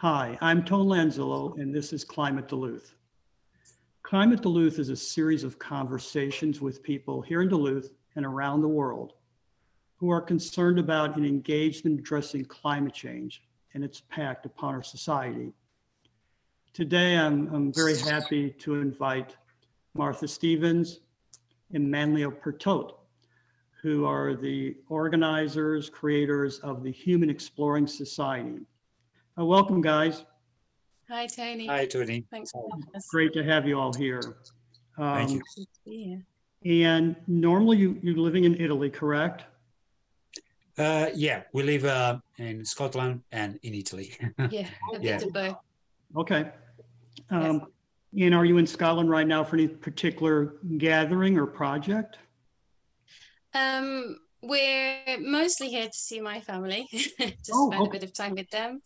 Hi, I'm Tone Lanzillo, and this is Climate Duluth. Climate Duluth is a series of conversations with people here in Duluth and around the world who are concerned about and engaged in addressing climate change and its impact upon our society. Today, I'm, I'm very happy to invite Martha Stephens and Manlio Pertout, who are the organizers, creators of the Human Exploring Society. Uh, welcome, guys. Hi, Tony. Hi, Tony. Thanks for having us. Great to have you all here. Thank you. Um, Good to be here. And normally you, you're living in Italy, correct? Uh, yeah, we live uh, in Scotland and in Italy. Yeah, a Yeah. bit of both. Okay. Um, and are you in Scotland right now for any particular gathering or project? Um, we're mostly here to see my family, to Oh, spend a okay. bit of time with them.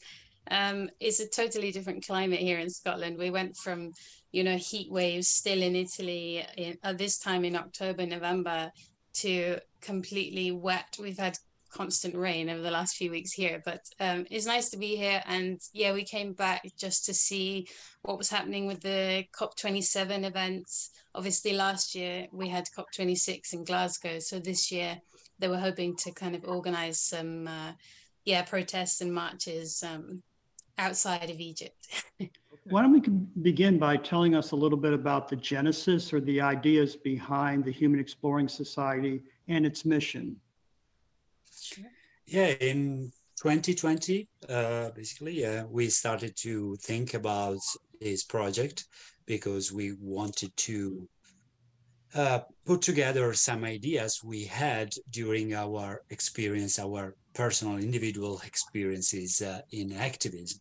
Um, it's a totally different climate here in Scotland. We went from, you know, heat waves still in Italy in, at this time in October, November to completely wet. We've had constant rain over the last few weeks here, but um, it's nice to be here. And yeah, we came back just to see what was happening with the COP27 events. Obviously, last year we had COP26 in Glasgow. So this year they were hoping to kind of organize some, uh, yeah, protests and marches um, outside of Egypt. Why don't we begin by telling us a little bit about the genesis or the ideas behind the Human Exploring Society and its mission? yeah, in 2020, uh, basically, uh, we started to think about this project because we wanted to uh, put together some ideas we had during our experience, our personal individual experiences uh, in activism,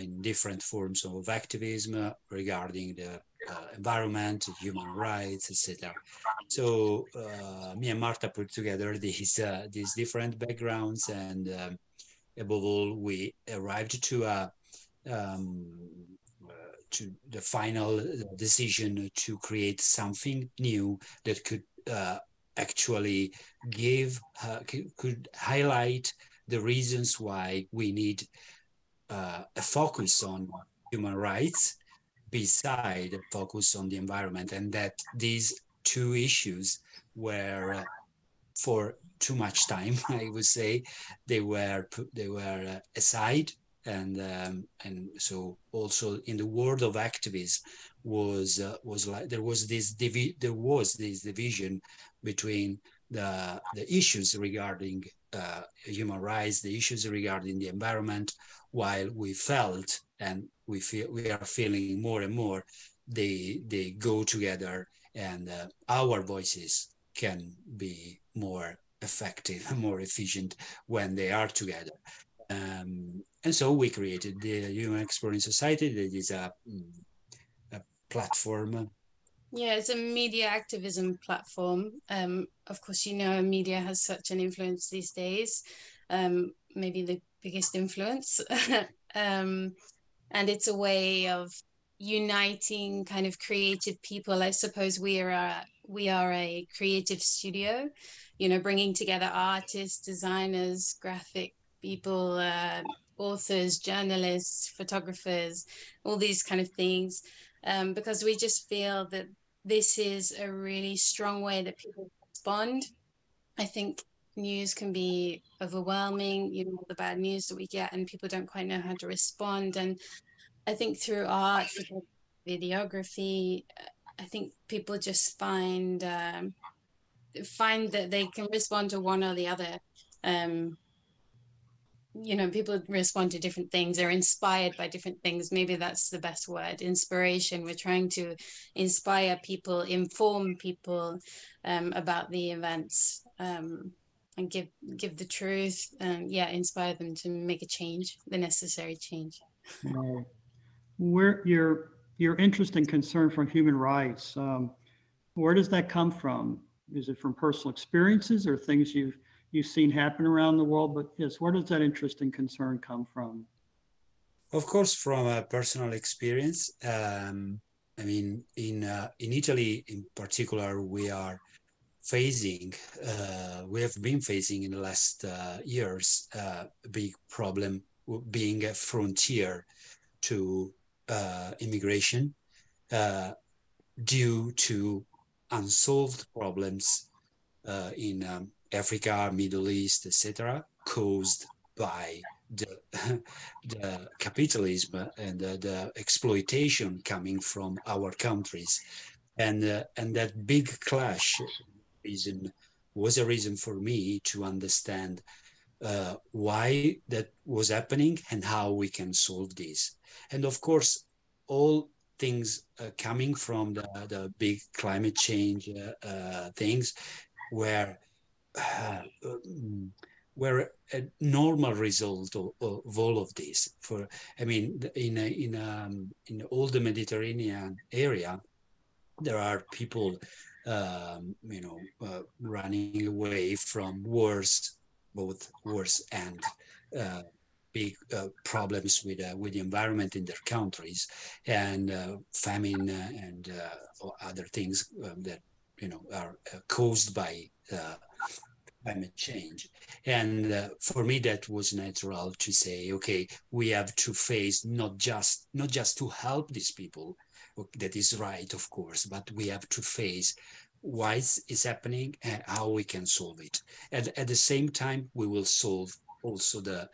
in different forms of activism uh, regarding the uh, environment, human rights, etc. So uh, me and Marta put together these uh, these different backgrounds, and um, above all, we arrived to a um, uh, to the final decision to create something new that could uh, actually give uh, could highlight the reasons why we need uh, a focus on human rights beside a focus on the environment and that these two issues were uh, for too much time i would say they were they were uh, aside and um, and so also in the world of activism was uh, was like there was this divi- there was this division between the the issues regarding uh, human rights the issues regarding the environment while we felt and we feel we are feeling more and more they they go together and uh, our voices can be more effective and more efficient when they are together. Um, and so we created the human exploring society that is a, mm, a platform Yeah, it's a media activism platform. Um, of course, you know, media has such an influence these days, um, maybe the biggest influence. um, and it's a way of uniting kind of creative people. I suppose we are a, we are a creative studio, you know, bringing together artists, designers, graphic people, uh, authors, journalists, photographers, all these kind of things, um, because we just feel that this is a really strong way that people respond. I think news can be overwhelming, you know, the bad news that we get, and people don't quite know how to respond. And I think through art, videography, I think people just find um, find that they can respond to one or the other. Um, you know, people respond to different things. They're inspired by different things. Maybe that's the best word, inspiration. We're trying to inspire people, inform people um, about the events, um, and give give the truth. And yeah, inspire them to make a change, the necessary change. Where your your interest and concern for human rights, um, where does that come from? Is it from personal experiences or things you've you've seen happen around the world? But yes, where does that interest and concern come from? Of course, from a personal experience, um, I mean, in uh, in Italy in particular, we are facing, uh, we have been facing in the last uh, years uh, a big problem being a frontier to uh, immigration uh, due to unsolved problems in um, Africa, Middle East, etc., caused by the, the capitalism and the, the, exploitation coming from our countries, and uh, and that big clash reason was a reason for me to understand uh, why that was happening and how we can solve this. And of course, all things uh, coming from the, the big climate change uh, uh things where uh, were a normal result of, of, all of this. For I mean, in in um, in all the Mediterranean area, there are people, um, you know, uh, running away from wars, both wars and uh, big uh, problems with uh, with the environment in their countries, and uh, famine and other things that you know are caused by climate change. And uh, for me, that was natural to say, okay, we have to face not just not just to help these people. That is right, of course, but we have to face why it's happening and how we can solve it. And at the same time, we will solve also the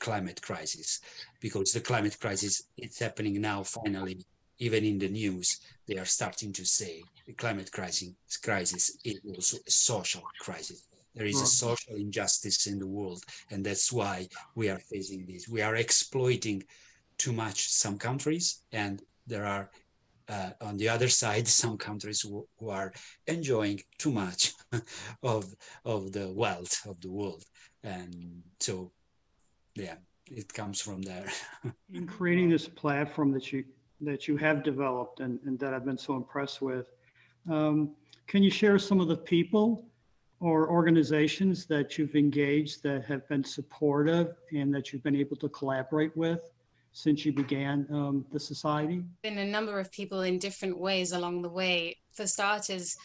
climate crisis because the climate crisis it's happening now finally even in the news they are starting to say the climate crisis crisis is also a social crisis there is a social injustice in the world, and that's why we are facing this. We are exploiting too much some countries, and there are uh, on the other side some countries who, who are enjoying too much of of the wealth of the world, and so yeah, it comes from there. in creating this platform that you that you have developed and, and that I've been so impressed with, um, can you share some of the people or organizations that you've engaged that have been supportive and that you've been able to collaborate with since you began um, the society? Been a number of people in different ways along the way. For starters,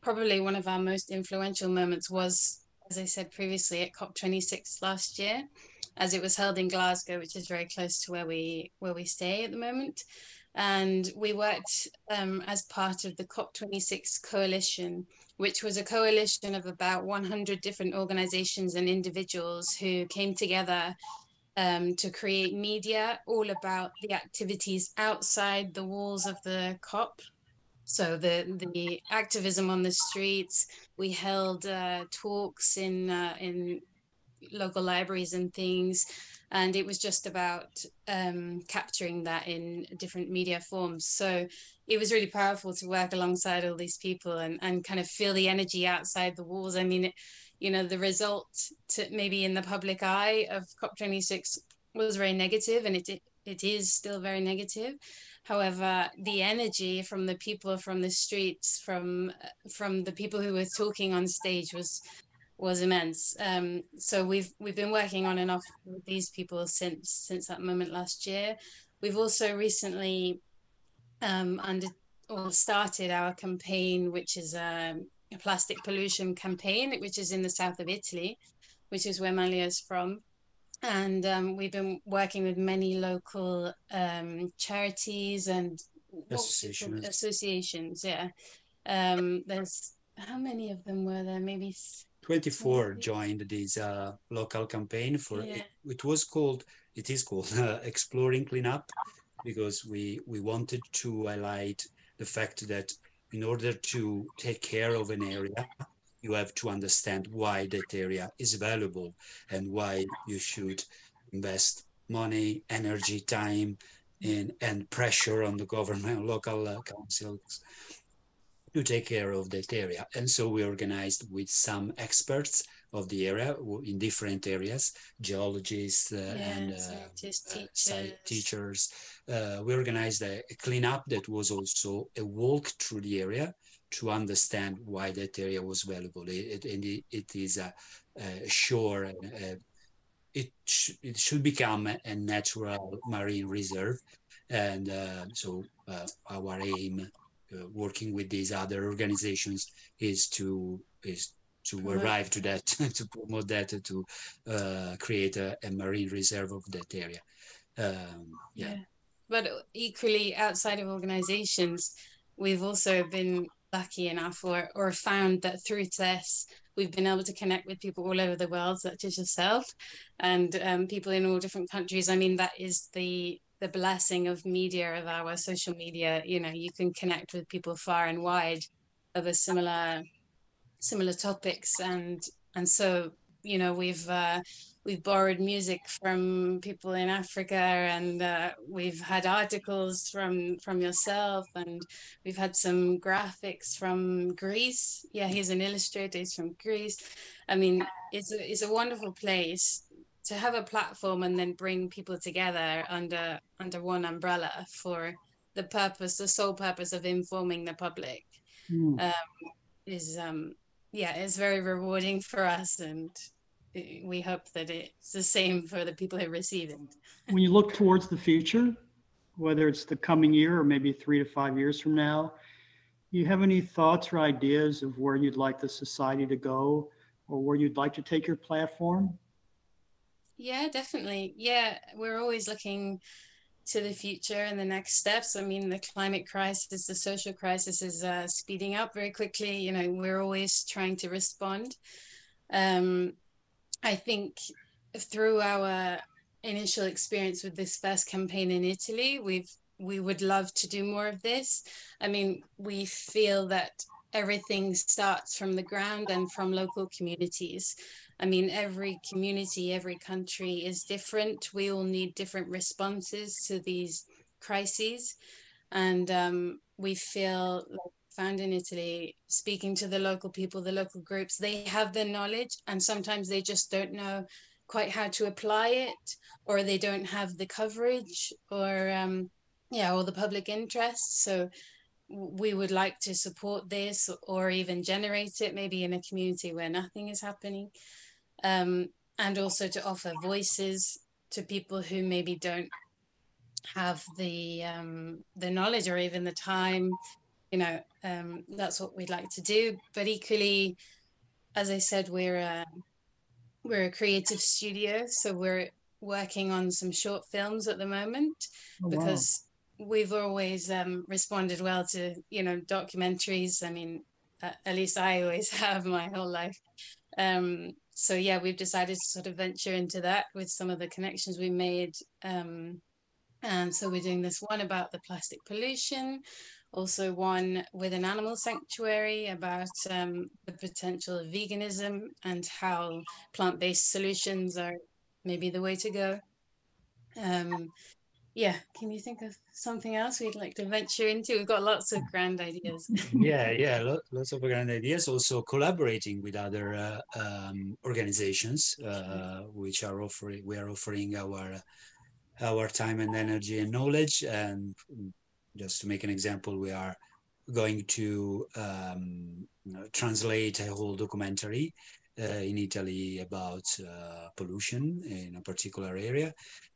probably one of our most influential moments was, as I said previously, at COP26 last year, as it was held in Glasgow, which is very close to where we where we stay at the moment. And we worked um, as part of the COP26 coalition which was a coalition of about 100 different organizations and individuals who came together um, to create media all about the activities outside the walls of the COP. So the the activism on the streets. We held uh, talks in uh, in local libraries and things, and it was just about um, capturing that in different media forms. So it was really powerful to work alongside all these people and, and kind of feel the energy outside the walls. I mean, it, you know, the result to maybe in the public eye of COP26 was very negative and it, it, it is still very negative. However, the energy from the people from the streets, from from the people who were talking on stage was was immense. Um, so we've we've been working on and off with these people since since that moment last year. We've also recently um, under or started our campaign, which is um, a plastic pollution campaign, which is in the south of Italy, which is where Manlio is from. And um, we've been working with many local um, charities and associations. associations. Yeah, um, there's how many of them were there? Maybe 24 joined this uh, local campaign for yeah. it, it, was called it is called uh, exploring cleanup because we we wanted to highlight the fact that in order to take care of an area you have to understand why that area is valuable and why you should invest money energy time in, and pressure on the government local uh, councils to take care of that area and so we organized with some experts of the area in different areas, geologists uh, yeah, and uh, teachers. Uh, teachers. Uh, we organized a, a cleanup that was also a walk through the area to understand why that area was valuable. It, it, it, it is a, a shore, a, it, sh it should become a, natural marine reserve. And uh, so uh, our aim uh, working with these other organizations is to is to Correct. arrive to that, to promote that, to uh, create a, a marine reserve of that area. Um, yeah. But equally, outside of organizations, we've also been lucky enough or, or found that through TESS, we've been able to connect with people all over the world, such as yourself, and um, people in all different countries. I mean, that is the the blessing of media, of our social media. You know, you can connect with people far and wide over similar similar topics, and and so you know we've uh, we've borrowed music from people in Africa, and uh, we've had articles from from yourself, and we've had some graphics from Greece. Yeah, he's an illustrator. He's from Greece. I mean, it's a, it's a wonderful place to have a platform and then bring people together under under one umbrella for the purpose, the sole purpose of informing the public. Hmm. Um, is um, yeah, it's very rewarding for us and we hope that it's the same for the people who receive it. When you look towards the future, whether it's the coming year or maybe three to five years from now, do you have any thoughts or ideas of where you'd like the society to go or where you'd like to take your platform? Yeah, definitely. Yeah, we're always looking to the future and the next steps. I mean, the climate crisis, the social crisis is uh, speeding up very quickly. You know, we're always trying to respond. Um, I think through our initial experience with this first campaign in Italy, we've we would love to do more of this. I mean, we feel that everything starts from the ground and from local communities. I mean, every community, every country is different. We all need different responses to these crises. And um, we feel like found in Italy, speaking to the local people, the local groups, they have the knowledge and sometimes they just don't know quite how to apply it or they don't have the coverage or um, yeah, or the public interest. So we would like to support this or even generate it maybe in a community where nothing is happening. Um, and also to offer voices to people who maybe don't have the um, the knowledge or even the time you know um, that's what we'd like to do. But equally as i said we're a, we're a creative studio so we're working on some short films at the moment Oh, wow. because we've always um, responded well to you know documentaries. I mean uh, at least i always have my whole life. Um, so yeah we've decided to sort of venture into that with some of the connections we made um, and so we're doing this one about the plastic pollution also one with an animal sanctuary about um, the potential of veganism and how plant-based solutions are maybe the way to go. Um, yeah, can you think of something else we'd like to venture into? We've got lots of grand ideas. yeah, yeah, lo- lots of grand ideas. Also collaborating with other uh, um, organizations, uh, which are offering, we are offering our our time and energy and knowledge. And just to make an example, we are going to um, translate a whole documentary uh, in Italy about uh, pollution in a particular area,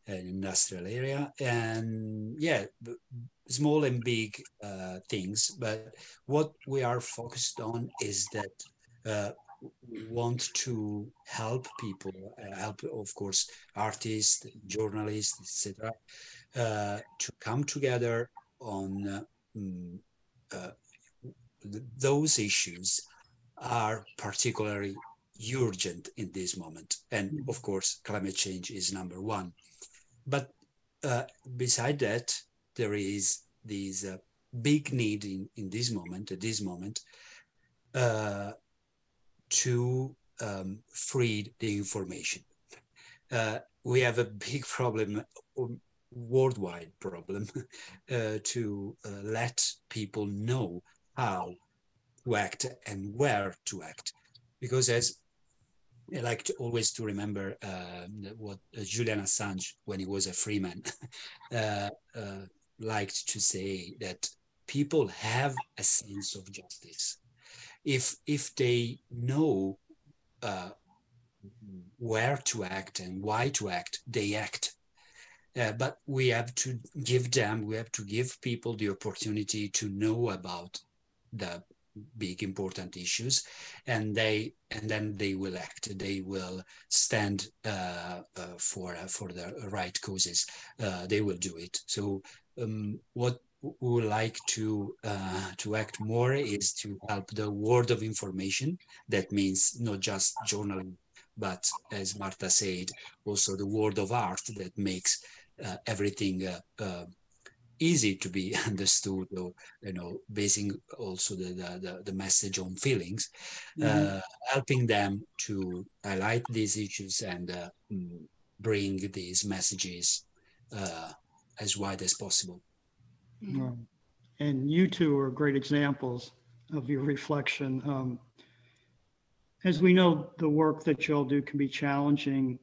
an industrial area, and yeah, small and big uh, things. But what we are focused on is that uh, we want to help people, uh, help, of course, artists, journalists, etc., uh, to come together on uh, mm, uh, th- those issues are particularly urgent in this moment. And of course, climate change is number one. But uh, beside that, there is this uh, big need in, in this moment, at this moment, uh, to um, free the information. Uh, we have a big problem, um, worldwide problem, uh, to uh, let people know how to act and where to act. Because as I like to always to remember uh, what uh, Julian Assange, when he was a free man, uh, liked to say that people have a sense of justice. If if they know uh, where to act and why to act, they act. Uh, but we have to give them, we have to give people the opportunity to know about the big important issues and they and then they will act. They will stand uh, uh, for uh, for the right causes. Uh, they will do it. So um, what we would like to uh, to act more is to help the world of information. That means not just journaling but as marta said also the world of art that makes uh, everything easy to be understood or you know basing also the the, the message on feelings mm-hmm. uh, helping them to highlight these issues and uh, mm, bring these messages uh, as wide as possible mm-hmm. and you two are great examples of your reflection um, as we know the work that y'all do can be challenging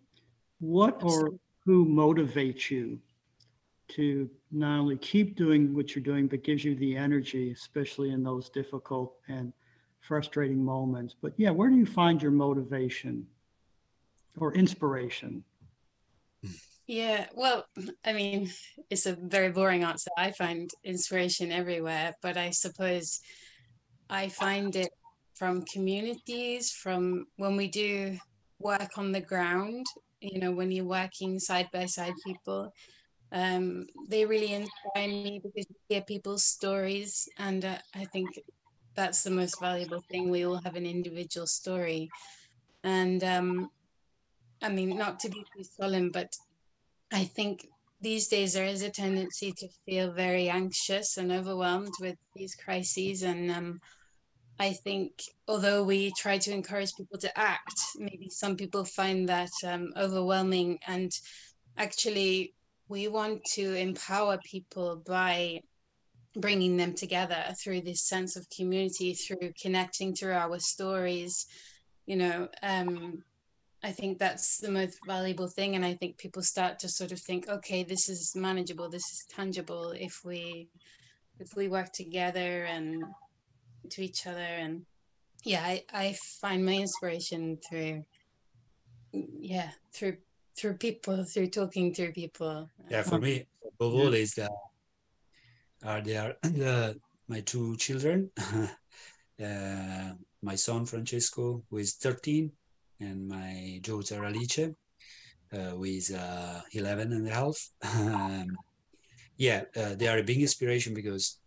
what or who motivates you to not only keep doing what you're doing, but gives you the energy, especially in those difficult and frustrating moments. But yeah, where do you find your motivation or inspiration? Yeah, well, I mean, it's a very boring answer. I find inspiration everywhere, but I suppose I find it from communities, from when we do work on the ground, you know, when you're working side by side people um, they really inspire me because you hear people's stories, and uh, I think that's the most valuable thing. We all have an individual story, and um, I mean, not to be too solemn, but I think these days there is a tendency to feel very anxious and overwhelmed with these crises, and um, I think although we try to encourage people to act, maybe some people find that um, overwhelming. And actually we want to empower people by bringing them together through this sense of community through connecting through our stories. You know um, i think that's the most valuable thing and i think people start to sort of think okay this is manageable this is tangible if we if we work together and to each other. And yeah i, I find my inspiration through yeah through through people, through talking to people. Yeah, for me, above all, is that are there the, my two children, uh, my son Francesco, who is 13, and my daughter Alice, uh, who is uh, 11 and a half. um, yeah, uh, they are a big inspiration because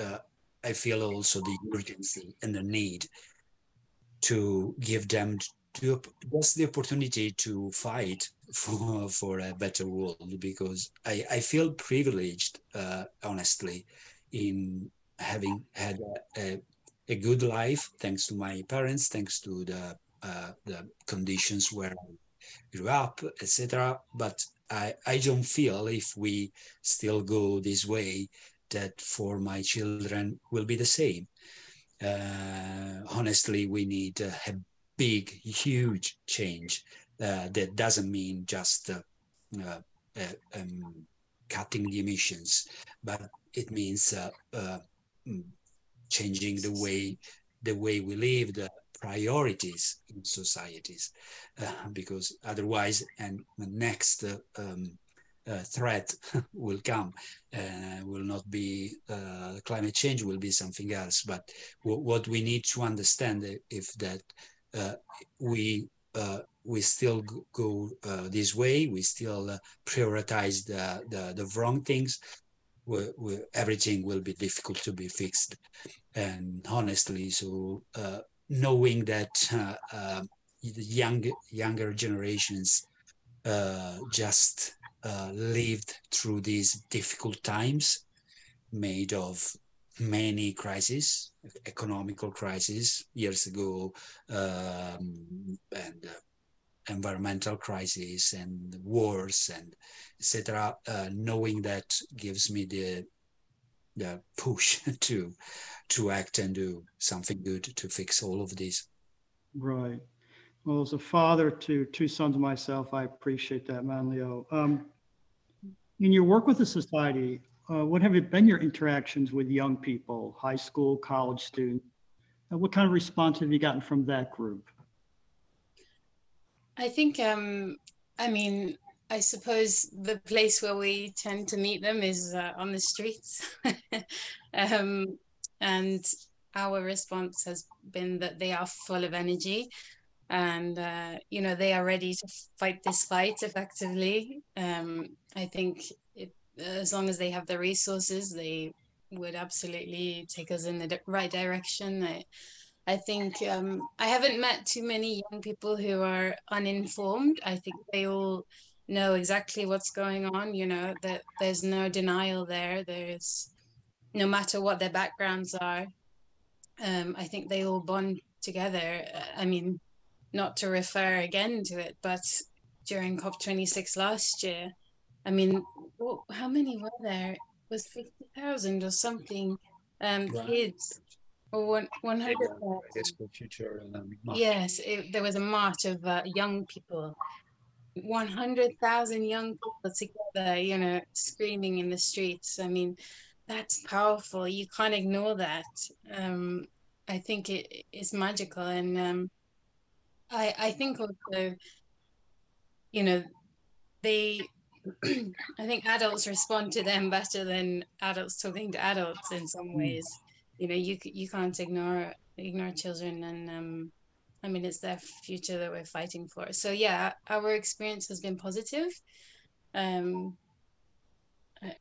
uh, I feel also the urgency and the need to give them to, just the opportunity to fight for for a better world because I, I feel privileged uh, honestly in having had a, a, a, good life thanks to my parents thanks to the uh, the conditions where I grew up etc but I, I don't feel if we still go this way that for my children will be the same. Uh, honestly we need a big huge change uh, that doesn't mean just uh, uh, um, cutting the emissions, but it means mm, changing the way the way we live, the priorities in societies, uh, because otherwise, and the next uh, um, uh, threat will come, will not be climate change, will be something else. But what we need to understand if that we we still go uh, this way. We still uh, prioritize the, the, the wrong things. We, we, everything will be difficult to be fixed. And honestly, so uh, knowing that uh, um, the young, younger generations uh, just uh, lived through these difficult times made of many crises, economical crises years ago, um, and environmental crises and wars and etc. Uh, knowing that gives me the the push to to act and do something good to fix all of this. Right. Well, as a father to two sons myself, I appreciate that, Manlio. Um, in your work with the society, uh, what have been your interactions with young people, high school, college students? Uh, what kind of response have you gotten from that group? I think, um, I mean, I suppose the place where we tend to meet them is uh, on the streets. um, and our response has been that they are full of energy and uh, you know they are ready to fight this fight effectively um, i think it, as long as they have the resources they would absolutely take us in the right direction. I, I think um, i haven't met too many young people who are uninformed. I think they all know exactly what's going on you know that there's no denial there. There's no matter what their backgrounds are um, i think they all bond together. I mean not to refer again to it, but during COP26 last year, I mean, how many were there? It was 50,000 or something um, right. kids or one, 100,000. future. Um, yes, it, there was a march of uh, young people. 100,000 young people together, you know, screaming in the streets. I mean, that's powerful. You can't ignore that. Um, I think it is magical. And um, I I think also, you know, they. I think adults respond to them better than adults talking to adults in some hmm. ways. You know, you you can't ignore ignore children, and um, I mean, it's their future that we're fighting for. So yeah, our experience has been positive. Um, I,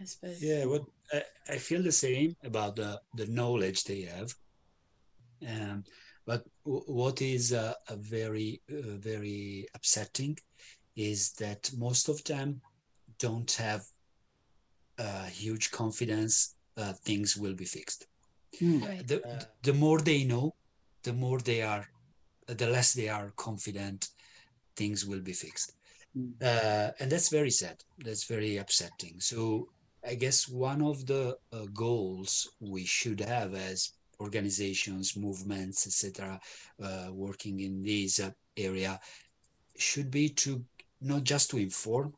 I suppose. Yeah, what I, I feel the same about the the knowledge they have. Um, but what is uh, a very, uh, very upsetting is that most of them don't have a huge confidence uh, things will be fixed. Mm. Right. The, the more they know, the more they are, the less they are confident things will be fixed. Mm. Uh, and that's very sad. That's very upsetting. So I guess one of the uh, goals we should have as organizations, movements, etc., uh, working in this uh, area should be to not just to inform,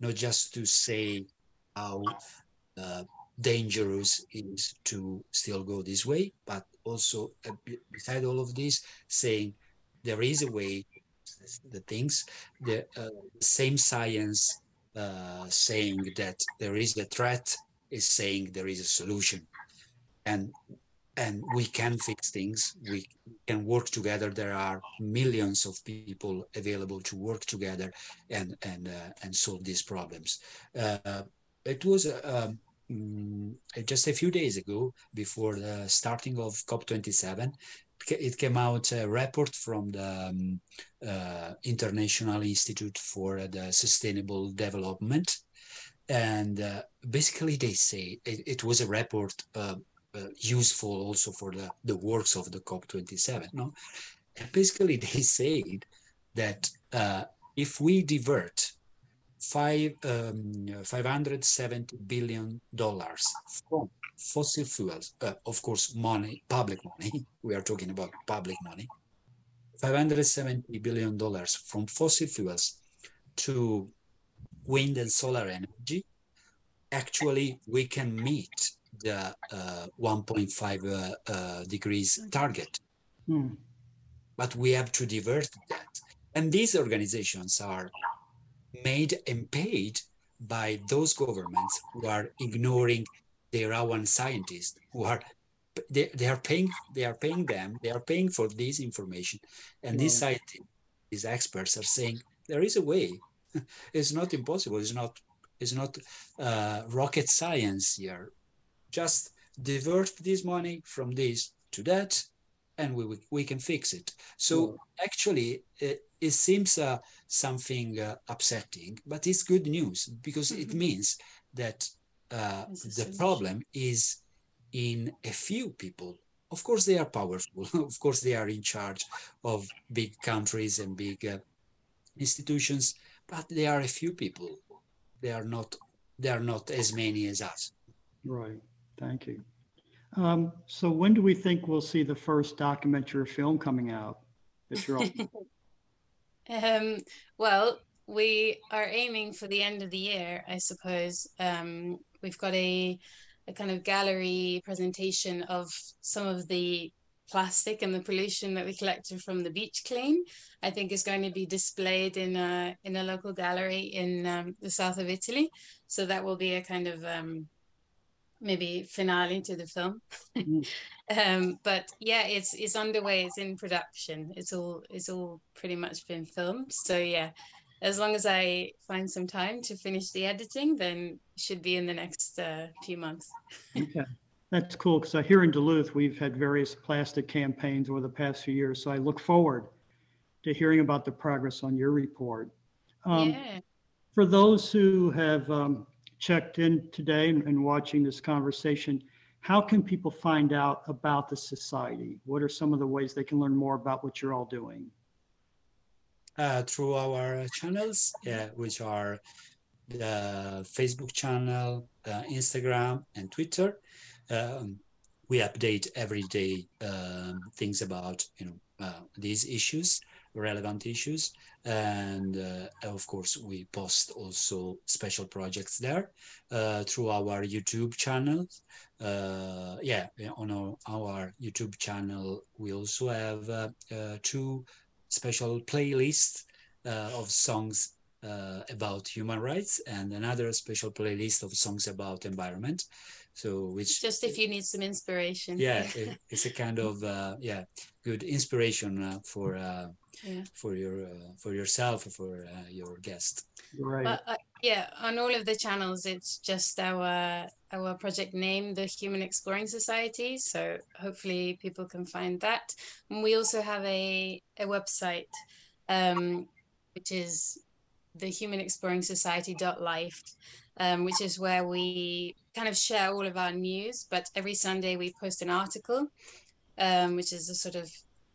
not just to say how uh, dangerous it is to still go this way, but also uh, beside all of this, saying there is a way. The things, the uh, same science uh, saying that there is a threat is saying there is a solution, and and we can fix things. We can work together. There are millions of people available to work together and and uh, and solve these problems. Uh, it was uh, um, just a few days ago, before the starting of COP27, it came out a report from the um, uh, International Institute for the Sustainable Development, and uh, basically they say it, it was a report uh, useful also for the, the works of the COP27. No? And basically, they said that uh, if we divert five, um, 570 billion dollars from fossil fuels, uh, of course, money, public money, we are talking about public money, 570 billion dollars from fossil fuels to wind and solar energy, actually we can meet the uh, 1.5 uh, uh, degrees target. Mm. But we have to divert that. And these organizations are made and paid by those governments who are ignoring their own scientists who are they, they are paying they are paying them they are paying for this information and these scientists these experts are saying there is a way it's not impossible it's not it's not uh, rocket science here just divert this money from this to that and we, we can fix it. So actually it, it seems uh, something uh, upsetting but it's good news because mm-hmm. it means that uh, the problem is in a few people. Of course they are powerful. Of course they are in charge of big countries and big uh, institutions but they are a few people. They are not they are not as many as us. Right Thank you. Um, so when do we think we'll see the first documentary film coming out that you're um, well, we are aiming for the end of the year, I suppose. Um, we've got a, a kind of gallery presentation of some of the plastic and the pollution that we collected from the beach clean. I think is going to be displayed in a in a local gallery in um, the south of Italy. So that will be a kind of um, maybe finale to the film. Mm. um, but yeah, it's it's underway. It's in production. It's all it's all pretty much been filmed. So yeah, as long as I find some time to finish the editing, then should be in the next uh, few months. Okay, that's cool, because here in Duluth, we've had various plastic campaigns over the past few years, so I look forward to hearing about the progress on your report. Um, yeah. For those who have um, checked in today and watching this conversation, how can people find out about the society? What are some of the ways they can learn more about what you're all doing? uh, through our channels, yeah, which are the Facebook channel, uh, Instagram, and Twitter. Um, we update every day um, things about you know uh, these issues, relevant issues, and uh, of course we post also special projects there uh, through our YouTube channel. Uh, yeah, on our, our, YouTube channel we also have uh, two special playlists uh, of songs uh, about human rights and another special playlist of songs about environment. So which just if you need some inspiration. Yeah, it, it's a kind of uh, yeah good inspiration uh, for uh, yeah. for your uh, for yourself for your guest. Right. But, yeah, on all of the channels, it's just our our project name, the Human Exploring Society. So hopefully people can find that. And we also have a, a website, um, which is the Human Exploring Society.life, um, which is where we kind of share all of our news. But every Sunday we post an article, um, which is a sort of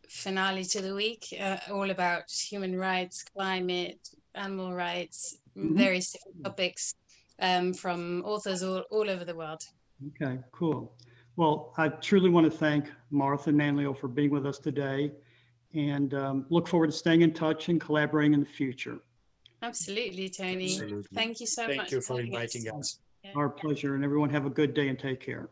finale to the week, uh, all about human rights, climate, animal rights, mm-hmm. various different topics um, from authors all, all over the world. Okay, cool. Well, I truly want to thank Martha Manlio for being with us today and um, look forward to staying in touch and collaborating in the future. Absolutely, Tony. Absolutely. Thank you so thank much. Thank you for inviting us. us. Yeah. Our pleasure, and everyone have a good day and take care.